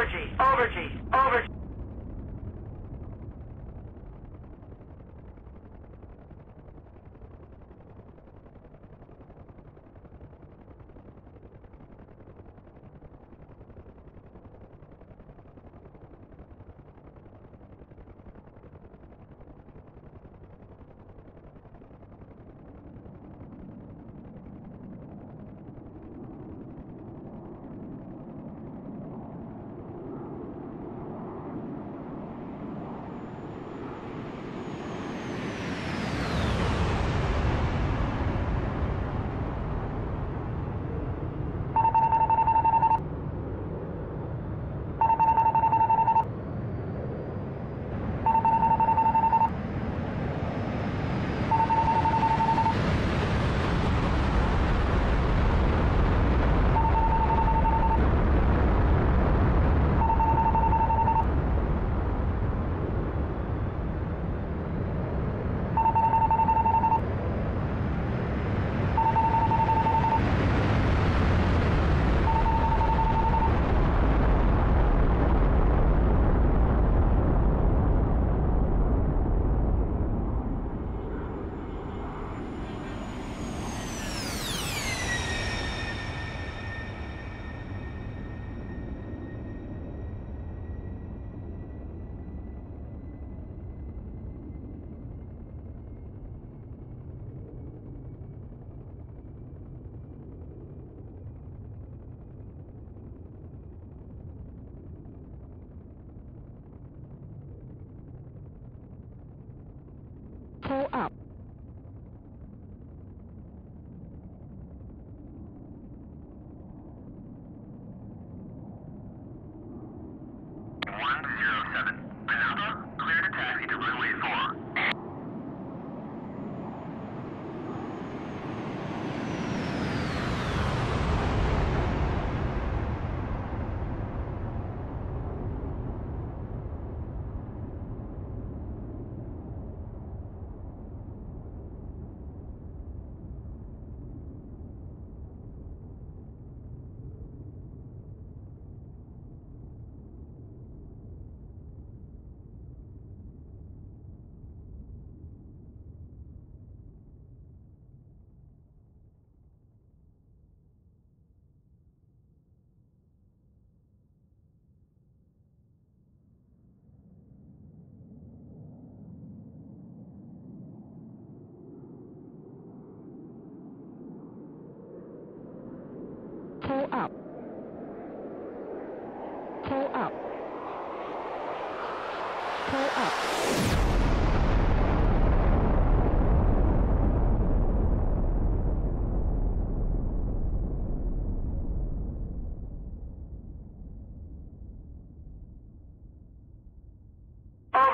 Over G. Over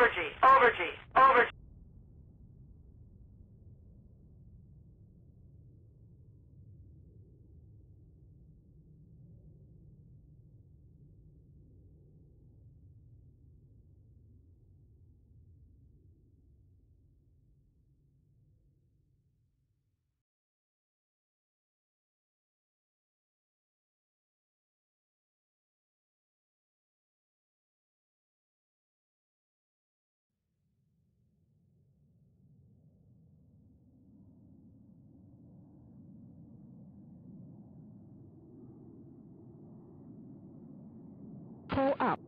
Over G. Over Pull up.